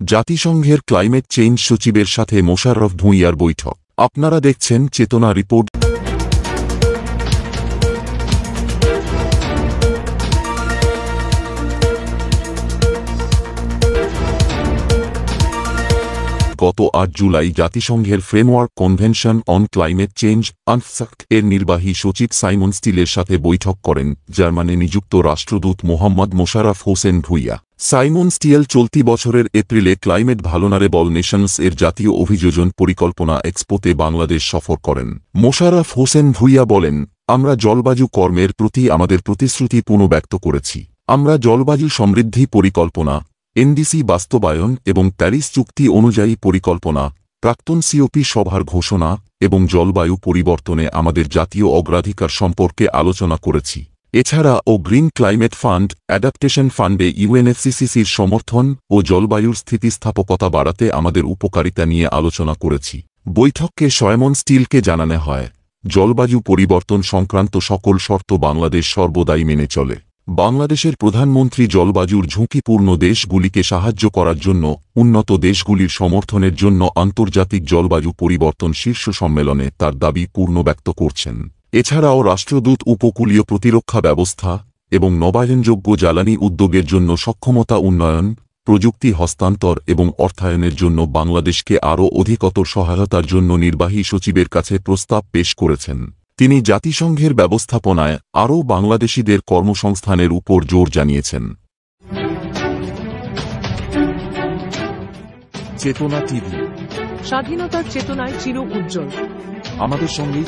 জাতিসংঘের climate change সচিবের সাথে মোশাররফ ভূঁইয়ার বৈঠক। আপনারা দেখছেন চেতনা রিপোর্ট। গত আট জুলাই জাতিসংঘের framework convention on climate change আনফসাক এর নির্বাহী সচিব সাইমন স্টিলের সাথে বৈঠক করেন জার্মানে নিযুক্ত রাষ্ট্রদূত মোহাম্মদ মোশাররফ হোসেন ভুইয়া। সাইমন স্টিয়েল চলতি বছরের এপ্রিলে ক্লাইমেট ভালোনারেবল নেশনস এর জাতীয় অভিযোজন পরিকল্পনা এক্সপোতে বাংলাদেশ সফর করেন। মোশাররফ হোসেন ভুইয়া বলেন, আমরা জলবায়ু কর্মের প্রতি আমাদের প্রতিশ্রুতি পুনঃব্যক্ত করেছি। আমরা জলবায়ু সমৃদ্ধি পরিকল্পনা এনডিসি বাস্তবায়ন এবং প্যারিস চুক্তি অনুযায়ী পরিকল্পনা, প্রাক্তন সিওপি সভার ঘোষণা এবং জলবায়ু পরিবর্তনে আমাদের জাতীয় অগ্রাধিকার সম্পর্কে আলোচনা করেছি। এছাড়া ও গ্রিন ক্লাইমেট ফান্ড, অ্যাডাপ্টেশন ফান্ডে ইউএনএফসিসিসির সমর্থন ও জলবায়ুর স্থিতিস্থাপকতা বাড়াতে আমাদের উপকারিতা নিয়ে আলোচনা করেছি। বৈঠককে সয়মন স্টিলকে জানানো হয়, জলবায়ু পরিবর্তন সংক্রান্ত সকল শর্ত বাংলাদেশ সর্বদাই মেনে চলে। বাংলাদেশের প্রধানমন্ত্রী জলবায়ুর ঝুঁকিপূর্ণ দেশগুলিকে সাহায্য করার জন্য, উন্নত দেশগুলির সমর্থনের জন্য আন্তর্জাতিক জলবায়ু পরিবর্তন শীর্ষ সম্মেলনে তার দাবি পূর্ণ ব্যক্ত করছেন। এছাড়াও রাষ্ট্রদূত উপকূলীয় প্রতিরক্ষা ব্যবস্থা এবং নবায়নযোগ্য জ্বালানি উদ্যোগের জন্য সক্ষমতা উন্নয়ন, প্রযুক্তি হস্তান্তর এবং অর্থায়নের জন্য বাংলাদেশকে আরও অধিকতর সহায়তার জন্য নির্বাহী সচিবের কাছে প্রস্তাব পেশ করেছেন। তিনি জাতিসংঘের ব্যবস্থাপনায় আরও বাংলাদেশিদের কর্মসংস্থানের উপর জোর জানিয়েছেন। চেতনা টিভি। স্বাধীনতার চেতনায় চির উজ্জ্বল। আমাদের সঙ্গেই